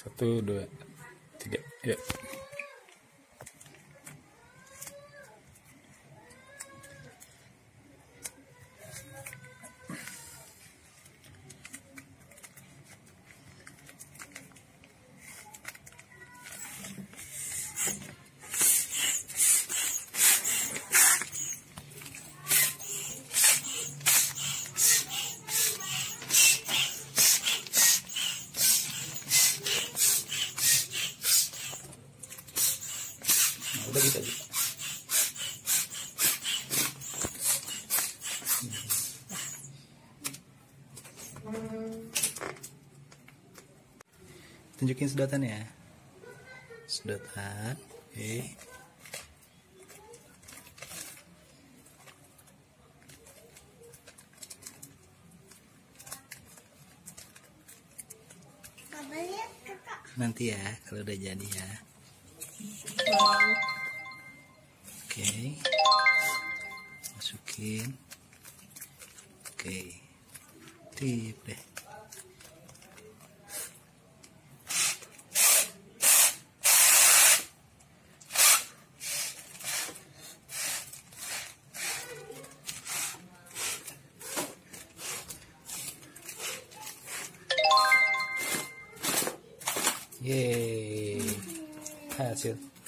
Satu, dua, tiga. Ya. Udah gitu aja. Tunjukin sedotan ya. Sedotan. Oke. Nanti ya kalau udah jadi ya. Oke. Masukin. Oke. Tip deh. Yeay. Hasil.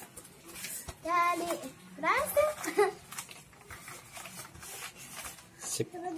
Sip.